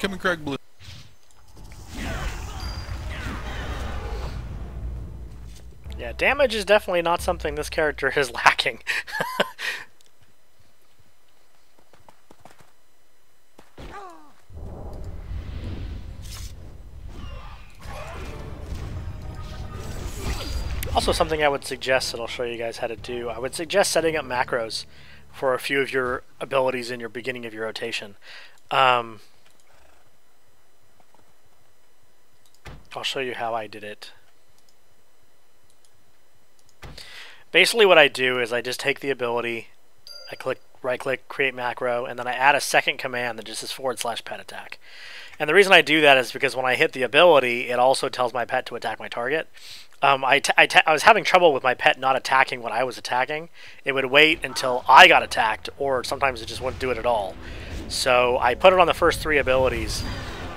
Craig Blue. Yeah, damage is definitely not something this character is lacking. also something I would suggest that I'll show you guys how to do. I would suggest setting up macros for a few of your abilities in your beginning of your rotation. Um, I'll show you how I did it. Basically what I do is I just take the ability, I click right click, create macro, and then I add a second command that just is forward slash pet attack. And the reason I do that is because when I hit the ability, it also tells my pet to attack my target. Um, I, I was having trouble with my pet not attacking when I was attacking. It would wait until I got attacked, or sometimes it just wouldn't do it at all. So I put it on the first three abilities,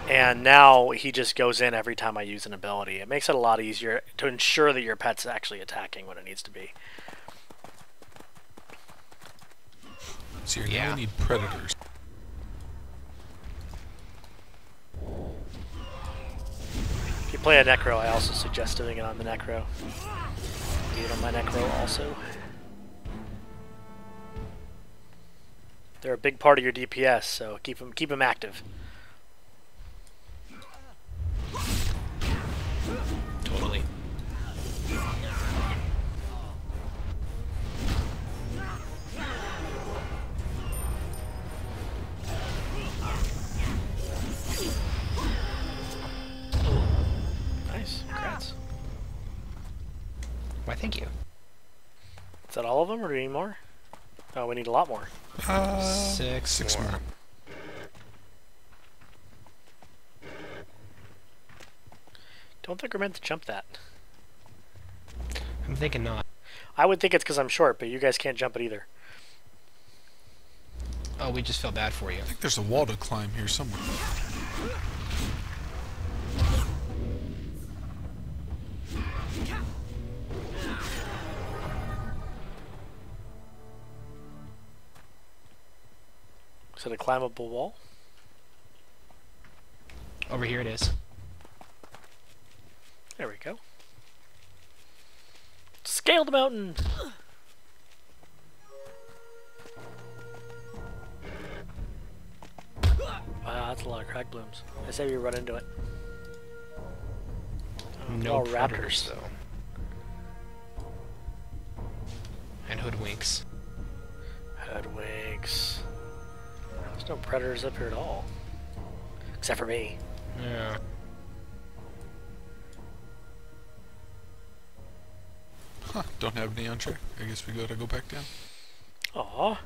and now he just goes in every time I use an ability. It makes it a lot easier to ensure that your pet's actually attacking when it needs to be. So you yeah. need predators. If you play a Necro, I also suggest doing it on the Necro. Do it on my Necro also. They're a big part of your DPS, so keep them keep them active. Why, thank you. Is that all of them, or do we need more? Oh, we need a lot more. Uh, six, six more. more. Don't think we're meant to jump that. I'm thinking not. I would think it's because I'm short, but you guys can't jump it either. Oh, we just felt bad for you. I think there's a wall to climb here somewhere. Is it a climbable wall? Over here it is. There we go. Scale the mountain! Wow, that's a lot of Kragplooms. I say we run into it. Oh, no all raptors, though. And hoodwinks. Hoodwinks. There's no predators up here at all. Except for me. Yeah. Huh, don't have any on track. I guess we gotta go back down. Aw.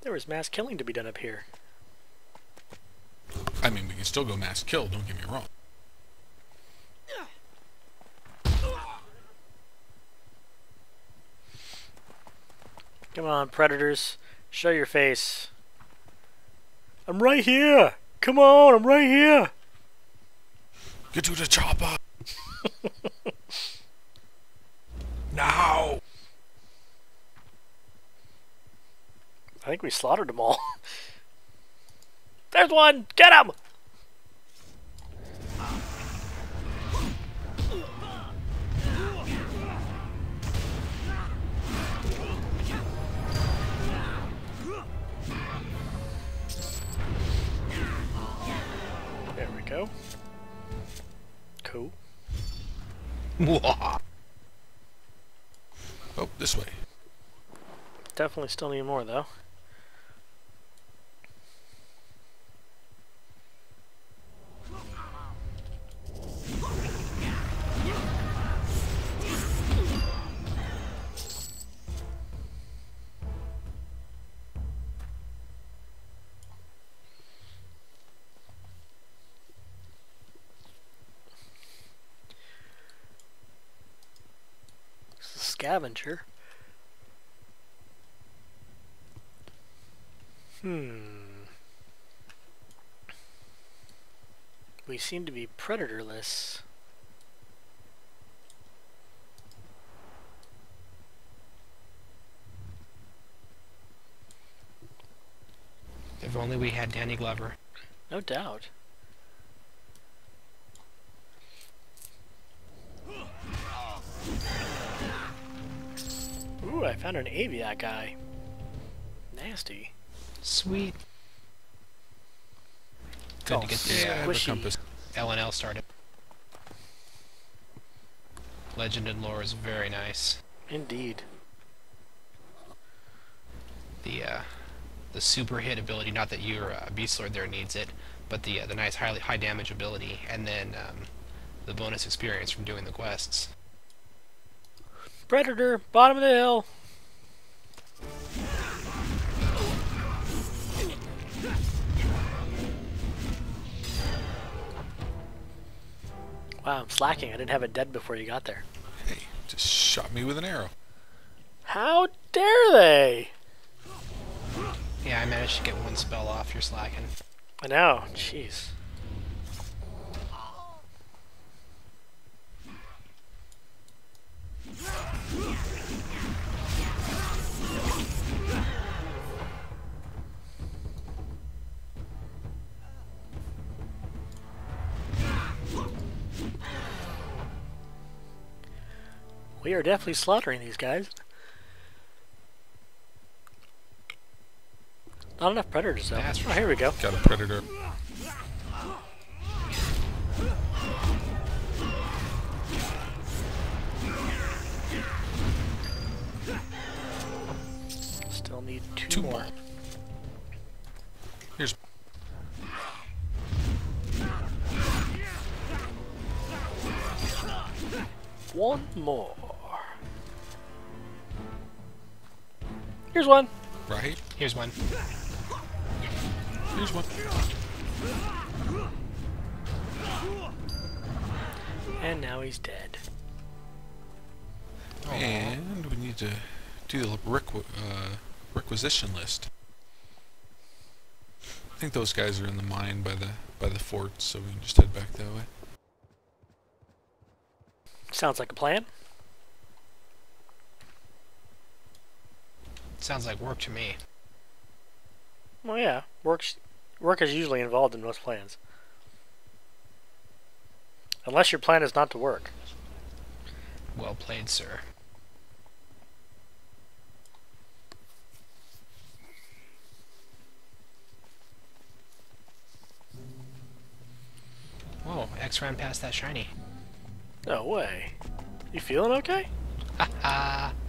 There was mass killing to be done up here. I mean, we can still go mass kill, don't get me wrong. Come on, predators. Show your face. I'm right here! Come on, I'm right here! Get to the chopper! now! I think we slaughtered them all. There's one! Get him! Go. Cool. oh, this way. Definitely still need more though. Scavenger. Hmm. We seem to be predatorless. If only we had Danny Glover. No doubt. Ooh, I found an aviak guy. Nasty. Sweet. Good to get the Yeah, I have Squishy. compass. LNL started. Legend and lore is very nice. Indeed. The uh, the super hit ability, not that your uh, Beastlord there needs it, but the uh, the nice highly high damage ability, and then um, the bonus experience from doing the quests. Predator, bottom of the hill. Wow, I'm slacking. I didn't have it dead before you got there. Hey, just shot me with an arrow. How dare they? Yeah, I managed to get one spell off. You're slacking. I know. Jeez. We are definitely slaughtering these guys. Not enough predators though. That's oh, here we go. Got a predator. Still need two, Two more. more. Here's One more. Here's one. right. Here's one. Here's one. And now he's dead. And we need to do the requ uh, requisition list. I think those guys are in the mine by the by the fort, so we can just head back that way. Sounds like a plan. Sounds like work to me. Well, yeah. Works. Work is usually involved in most plans. Unless your plan is not to work. Well played, sir. Whoa, X ran past that shiny. No way. You feeling okay? Ah. I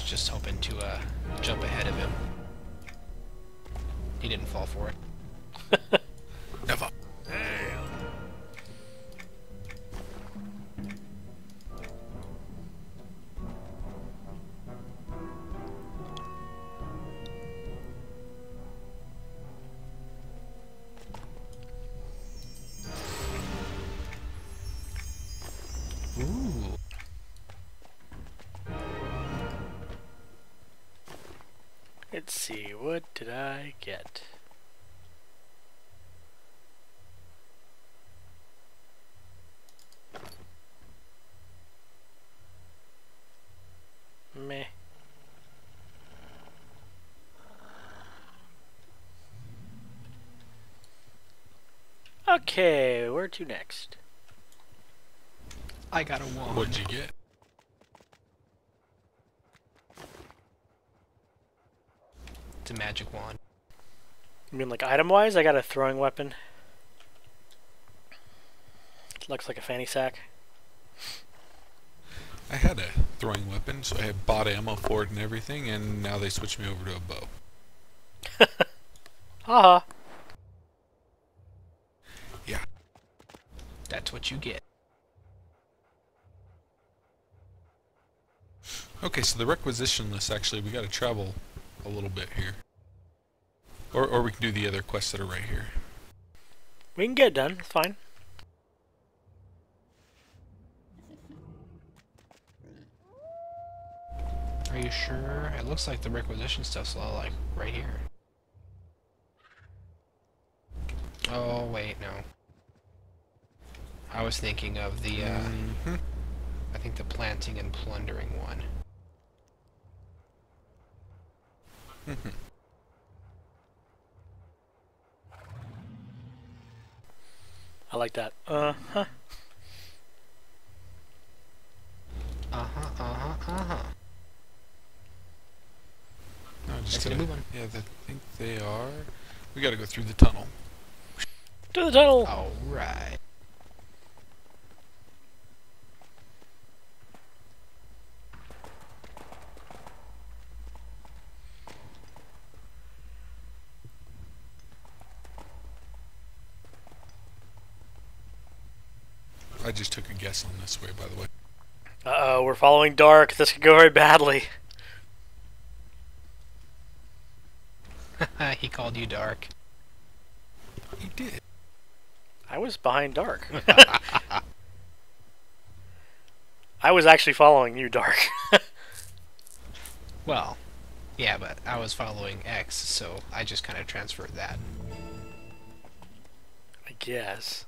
was just hoping to uh, jump ahead of him. He didn't fall for it. Let's see. What did I get? Meh. Okay, where to next? I got a wand. What'd you get? A magic wand. You mean like item wise? I got a throwing weapon. Looks like a fanny sack. I had a throwing weapon, so I had bought ammo for it and everything, and now they switched me over to a bow. Haha. Yeah. That's what you get. Okay, so the requisition list, actually, we gotta travel a little bit here. Or, or we can do the other quests that are right here. We can get it done. It's fine. Are you sure? It looks like the requisition stuff's all like right here. Oh wait, no. I was thinking of the uh, Mhm. I think the planting and plundering one. I like that. Uh huh. Uh huh. Uh huh. Uh huh. No, i just gonna, move on. Yeah, I think they are. We gotta go through the tunnel. To the tunnel. All right. I just took a guess on this way, by the way. Uh oh, we're following Dark. This could go very badly. he called you dark. He did. I was behind Dark. I was actually following you, Dark. Well, yeah, but I was following X, so I just kind of transferred that. I guess.